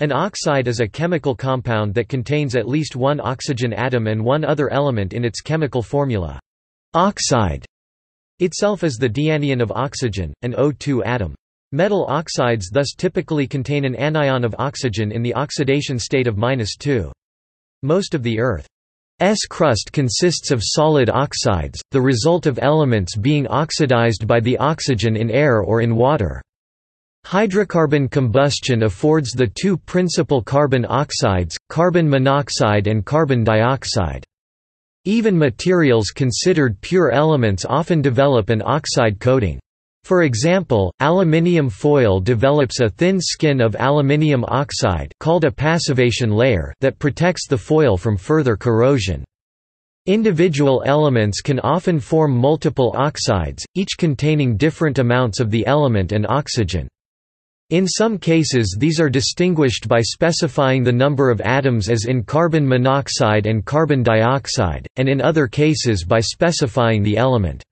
An oxide is a chemical compound that contains at least one oxygen atom and one other element in its chemical formula. Oxide itself is the dianion of oxygen, an O2 atom. Metal oxides thus typically contain an anion of oxygen in the oxidation state of -2. Most of the Earth's crust consists of solid oxides, the result of elements being oxidized by the oxygen in air or in water. Hydrocarbon combustion affords the two principal carbon oxides, carbon monoxide and carbon dioxide. Even materials considered pure elements often develop an oxide coating. For example, aluminium foil develops a thin skin of aluminium oxide called a passivation layer that protects the foil from further corrosion. Individual elements can often form multiple oxides, each containing different amounts of the element and oxygen. In some cases these are distinguished by specifying the number of atoms as in carbon monoxide and carbon dioxide, and in other cases by specifying the element.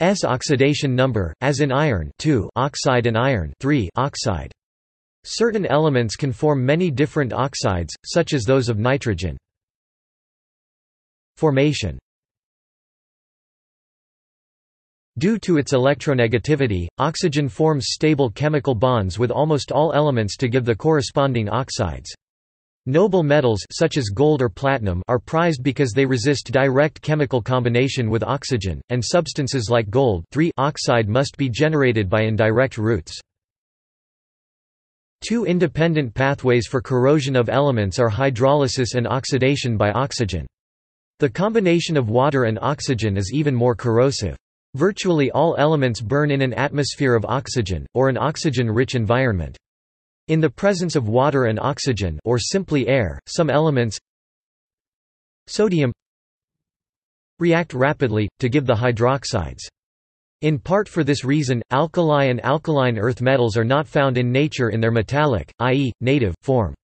S oxidation number, as in iron 2 oxide and iron 3 oxide. Certain elements can form many different oxides, such as those of nitrogen. Formation Due to its electronegativity, oxygen forms stable chemical bonds with almost all elements to give the corresponding oxides. Noble metals such as gold or platinum are prized because they resist direct chemical combination with oxygen, and substances like gold oxide must be generated by indirect routes. Two independent pathways for corrosion of elements are hydrolysis and oxidation by oxygen. The combination of water and oxygen is even more corrosive. Virtually all elements burn in an atmosphere of oxygen, or an oxygen-rich environment. In the presence of water and oxygen or simply air, some elements sodium react rapidly, to give the hydroxides. In part for this reason, alkali and alkaline earth metals are not found in nature in their metallic, i.e., native, form.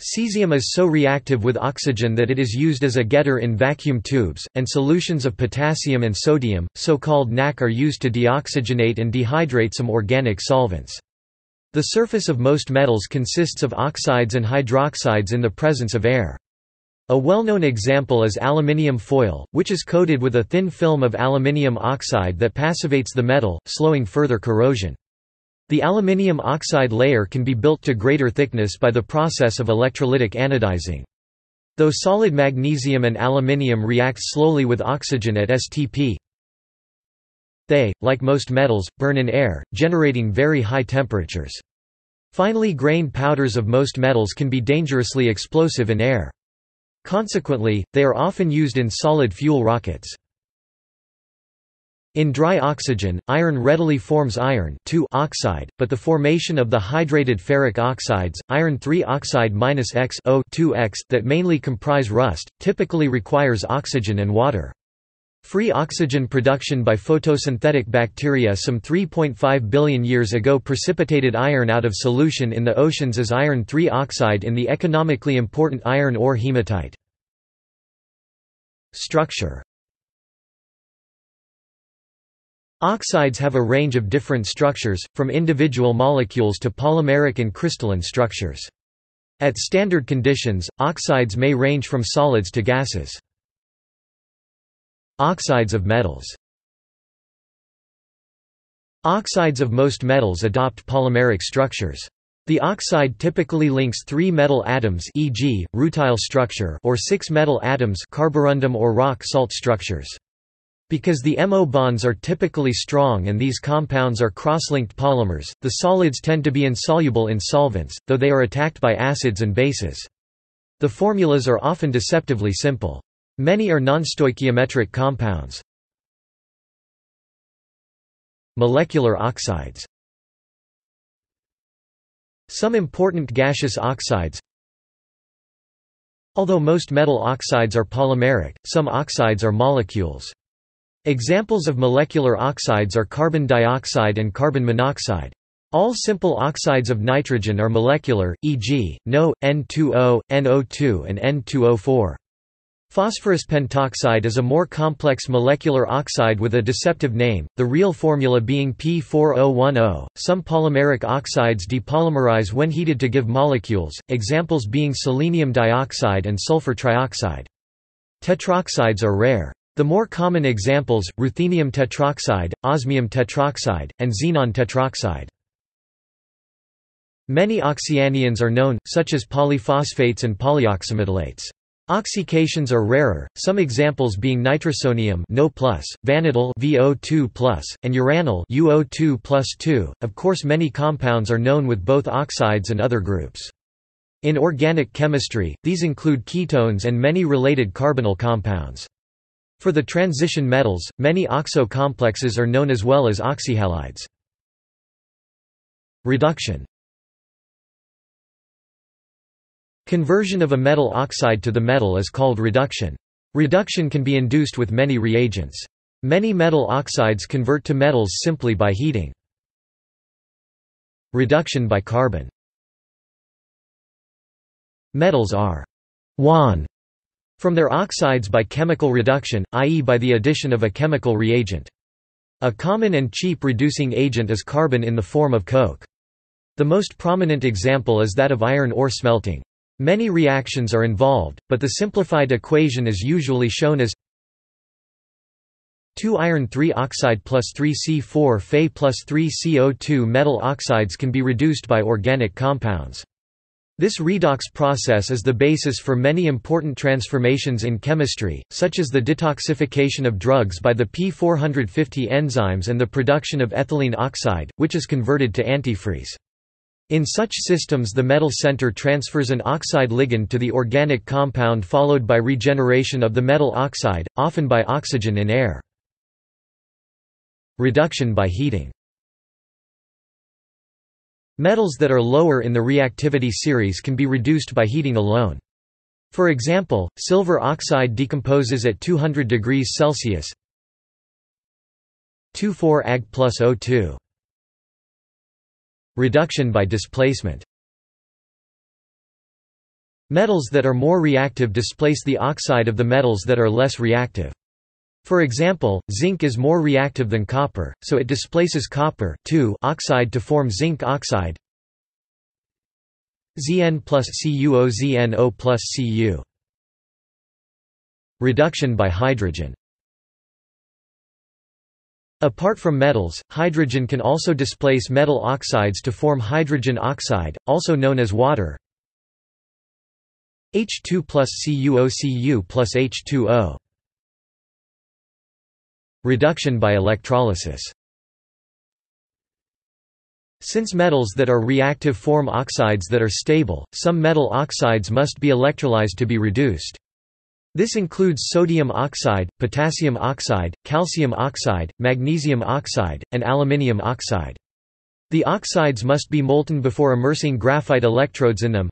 Cesium is so reactive with oxygen that it is used as a getter in vacuum tubes, and solutions of potassium and sodium, so-called NaK are used to deoxygenate and dehydrate some organic solvents. The surface of most metals consists of oxides and hydroxides in the presence of air. A well-known example is aluminium foil, which is coated with a thin film of aluminium oxide that passivates the metal, slowing further corrosion. The aluminium oxide layer can be built to greater thickness by the process of electrolytic anodizing. Though solid magnesium and aluminium react slowly with oxygen at STP, they, like most metals, burn in air, generating very high temperatures. Finely grained powders of most metals can be dangerously explosive in air. Consequently, they are often used in solid fuel rockets. In dry oxygen, iron readily forms iron oxide, but the formation of the hydrated ferric oxides, iron 3 oxide X O2X, that mainly comprise rust, typically requires oxygen and water. Free oxygen production by photosynthetic bacteria some 3.5 billion years ago precipitated iron out of solution in the oceans as iron 3 oxide in the economically important iron ore hematite. Structure Oxides have a range of different structures, from individual molecules to polymeric and crystalline structures. At standard conditions, oxides may range from solids to gases. Oxides of metals Oxides of most metals adopt polymeric structures. The oxide typically links three metal atoms e.g., rutile structure or six metal atoms carborundum or rock salt structures. Because the MO bonds are typically strong and these compounds are cross-linked polymers, the solids tend to be insoluble in solvents, though they are attacked by acids and bases. The formulas are often deceptively simple. Many are non-stoichiometric compounds. Molecular oxides Some important gaseous oxides Although most metal oxides are polymeric, some oxides are molecules. Examples of molecular oxides are carbon dioxide and carbon monoxide. All simple oxides of nitrogen are molecular, e.g., NO, N2O, NO2 and N2O4. Phosphorus pentoxide is a more complex molecular oxide with a deceptive name, the real formula being P4O10. Some polymeric oxides depolymerize when heated to give molecules, examples being selenium dioxide and sulfur trioxide. Tetroxides are rare. The more common examples, ruthenium tetroxide, osmium tetroxide, and xenon tetroxide. Many oxyanions are known, such as polyphosphates and polyoxometalates. Oxycations are rarer, some examples being nitrosonium no vanadyl VO2+, and uranyl UO2+2. Of course many compounds are known with both oxides and other groups. In organic chemistry, these include ketones and many related carbonyl compounds. For the transition metals, many oxo complexes are known as well as oxyhalides. Reduction Conversion of a metal oxide to the metal is called reduction. Reduction can be induced with many reagents. Many metal oxides convert to metals simply by heating. Reduction by carbon Metals are «won» from their oxides by chemical reduction, i.e. by the addition of a chemical reagent. A common and cheap reducing agent is carbon in the form of coke. The most prominent example is that of iron ore smelting. Many reactions are involved, but the simplified equation is usually shown as 2 iron 3 oxide plus 3 C4 Fe plus 3 CO2 metal oxides can be reduced by organic compounds. This redox process is the basis for many important transformations in chemistry, such as the detoxification of drugs by the P450 enzymes and the production of ethylene oxide, which is converted to antifreeze. In such systems the metal center transfers an oxide ligand to the organic compound followed by regeneration of the metal oxide, often by oxygen in air. Reduction by heating Metals that are lower in the reactivity series can be reduced by heating alone. For example, silver oxide decomposes at 200 degrees Celsius 2,4 Ag plus O2. Reduction by displacement Metals that are more reactive displace the oxide of the metals that are less reactive. For example, zinc is more reactive than copper, so it displaces copper oxide to form zinc oxide Zn plus CuO ZnO plus Cu. Reduction by hydrogen Apart from metals, hydrogen can also displace metal oxides to form hydrogen oxide, also known as water. H2 plus CuOCu plus H2O. Reduction by electrolysis Since metals that are reactive form oxides that are stable, some metal oxides must be electrolyzed to be reduced. This includes sodium oxide, potassium oxide, calcium oxide, magnesium oxide, and aluminium oxide. The oxides must be molten before immersing graphite electrodes in them.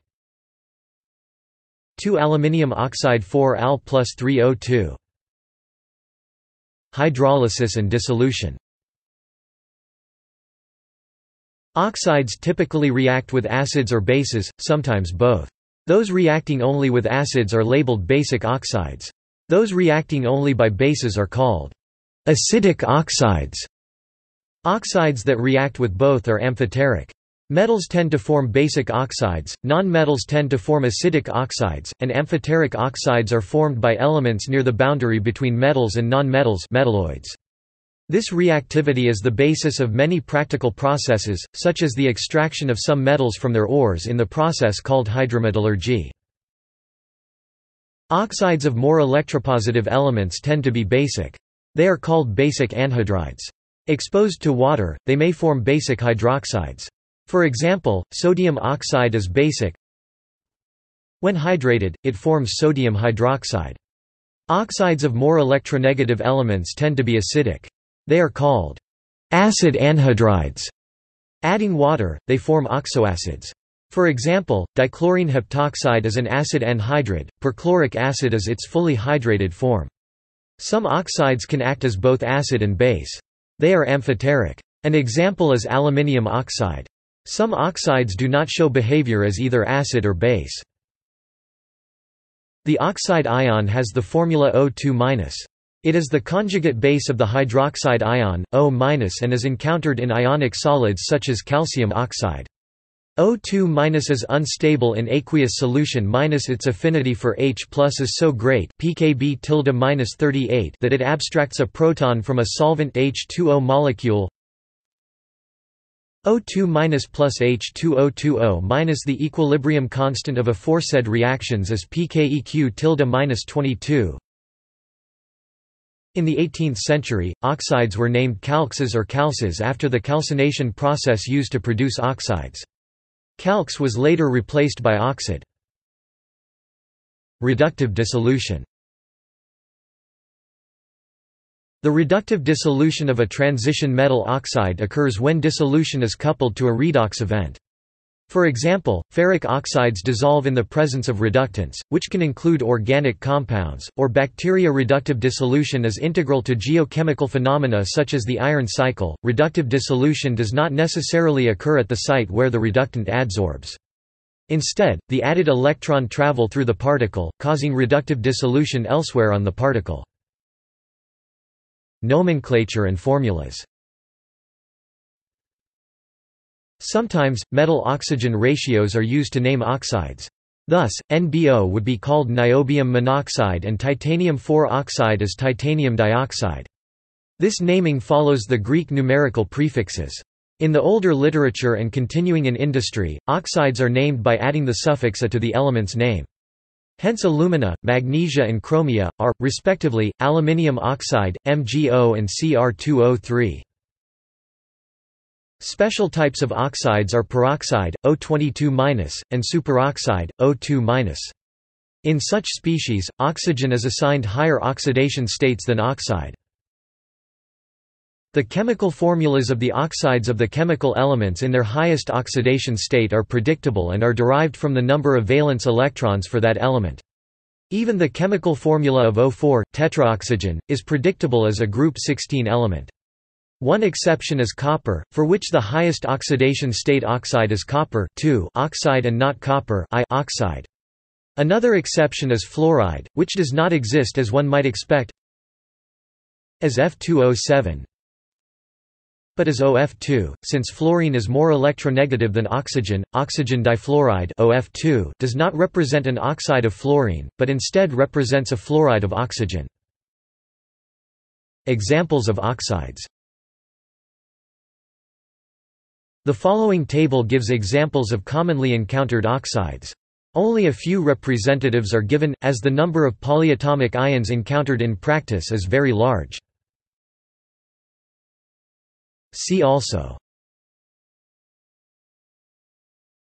2 aluminium oxide 4 Al plus 3O2. Hydrolysis and dissolution Oxides typically react with acids or bases, sometimes both. Those reacting only with acids are labeled basic oxides. Those reacting only by bases are called acidic oxides. Oxides that react with both are amphoteric. Metals tend to form basic oxides, nonmetals tend to form acidic oxides, and amphoteric oxides are formed by elements near the boundary between metals and nonmetals metalloids. This reactivity is the basis of many practical processes, such as the extraction of some metals from their ores in the process called hydrometallurgy. Oxides of more electropositive elements tend to be basic. They are called basic anhydrides. Exposed to water, they may form basic hydroxides. For example, sodium oxide is basic. When hydrated, it forms sodium hydroxide. Oxides of more electronegative elements tend to be acidic. They are called acid anhydrides. Adding water, they form oxoacids. For example, dichlorine heptoxide is an acid anhydride, perchloric acid is its fully hydrated form. Some oxides can act as both acid and base. They are amphoteric. An example is aluminium oxide. Some oxides do not show behavior as either acid or base. The oxide ion has the formula O2-. It is the conjugate base of the hydroxide ion, O- and is encountered in ionic solids such as calcium oxide. O2- is unstable in aqueous solution minus its affinity for H is so great pKb 38 that it abstracts a proton from a solvent H2O molecule O2 plus H2O2O minus the equilibrium constant of aforesaid reactions is pKeq tilde 22 in the 18th century, oxides were named calxes or calces after the calcination process used to produce oxides. Calx was later replaced by oxide. Reductive dissolution The reductive dissolution of a transition metal oxide occurs when dissolution is coupled to a redox event. For example, ferric oxides dissolve in the presence of reductants, which can include organic compounds, or bacteria. Reductive dissolution is integral to geochemical phenomena such as the iron cycle. Reductive dissolution does not necessarily occur at the site where the reductant adsorbs. Instead, the added electron travel through the particle, causing reductive dissolution elsewhere on the particle. Nomenclature and formulas Sometimes, metal-oxygen ratios are used to name oxides. Thus, NBO would be called niobium monoxide and titanium-4 oxide as titanium dioxide. This naming follows the Greek numerical prefixes. In the older literature and continuing in industry, oxides are named by adding the suffix A to the element's name. Hence alumina, magnesia and chromia, are, respectively, aluminium oxide, MgO and Cr2O3. Special types of oxides are peroxide, O22-, and superoxide, O2-. In such species, oxygen is assigned higher oxidation states than oxide. The chemical formulas of the oxides of the chemical elements in their highest oxidation state are predictable and are derived from the number of valence electrons for that element. Even the chemical formula of O4, tetraoxygen, is predictable as a group 16 element. One exception is copper, for which the highest oxidation state oxide is copper oxide and not copper oxide. Another exception is fluoride, which does not exist as one might expect as F2O7 but as OF2, since fluorine is more electronegative than oxygen, oxygen difluoride OF2 does not represent an oxide of fluorine, but instead represents a fluoride of oxygen. Examples of oxides The following table gives examples of commonly encountered oxides. Only a few representatives are given, as the number of polyatomic ions encountered in practice is very large. See also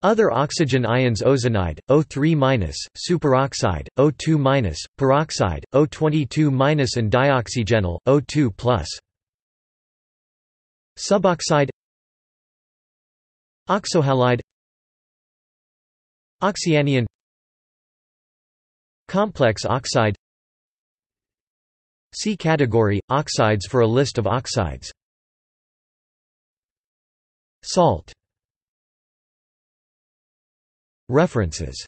Other oxygen ions ozonide, O3-, superoxide, O2-, peroxide, O22- and dioxygenyl, O2+. Suboxide Oxohalide Oxyanion Complex oxide See category, oxides for a list of oxides. Salt. References